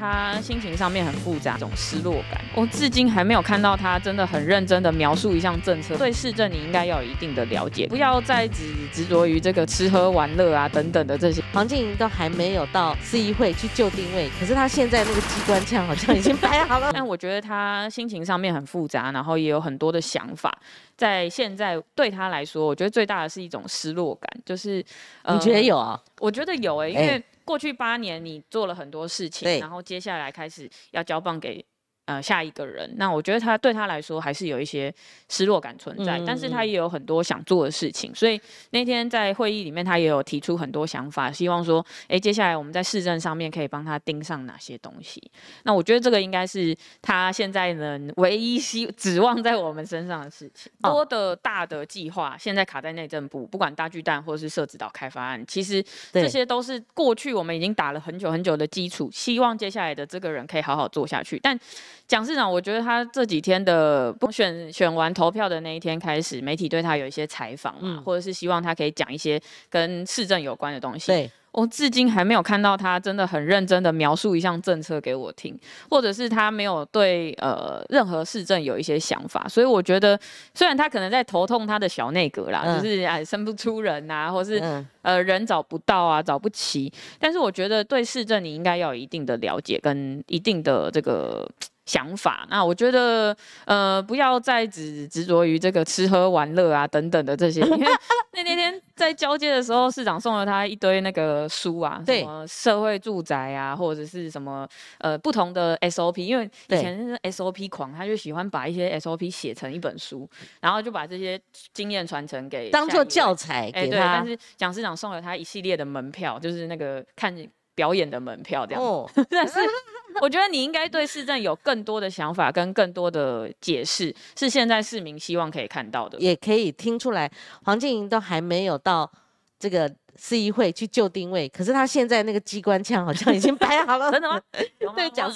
他心情上面很复杂，一种失落感，我至今还没有看到他真的很认真的描述一项政策。对市政你应该要有一定的了解，不要再只执着于这个吃喝玩乐啊等等的这些。黄静莹都还没有到市议会去就定位，可是他现在那个机关枪好像已经摆好了。但我觉得他心情上面很复杂，然后也有很多的想法。在现在对他来说，我觉得最大的是一种失落感，就是你觉得有啊？我觉得有诶，因为过去八年你做了很多事情，然后接下来开始要交棒给。呃，下一个人，那我觉得他对他来说还是有一些失落感存在，但是他也有很多想做的事情，所以那天在会议里面，他也有提出很多想法，希望说，哎，接下来我们在市政上面可以帮他盯上哪些东西。那我觉得这个应该是他现在能唯一希指望在我们身上的事情。多的大的计划现在卡在内政部，不管大巨蛋或者是设置岛开发案，其实这些都是过去我们已经打了很久很久的基础，希望接下来的这个人可以好好做下去，但。蒋市长，我觉得他这几天的选选完投票的那一天开始，媒体对他有一些采访嘛，或者是希望他可以讲一些跟市政有关的东西。对，我至今还没有看到他真的很认真的描述一项政策给我听，或者是他没有对呃任何市政有一些想法。所以我觉得，虽然他可能在头痛他的小内阁啦，就是哎生不出人啊，或是呃人找不到啊，找不齐，但是我觉得对市政你应该要有一定的了解跟一定的这个。想法，那我觉得，呃，不要再只执着于这个吃喝玩乐啊等等的这些，因为 那那天在交接的时候，市长送了他一堆那个书啊，什么社会住宅啊，或者是什么呃不同的 SOP，因为以前是 SOP 狂，他就喜欢把一些 SOP 写成一本书，然后就把这些经验传承给当做教材给他。但是蒋市长送了他一系列的门票，就是那个看表演的门票这样。哦，但是。我觉得你应该对市政有更多的想法跟更多的解释，是现在市民希望可以看到的。也可以听出来，黄静莹都还没有到这个市议会去就定位，可是他现在那个机关枪好像已经摆好了。真的 吗？对，讲。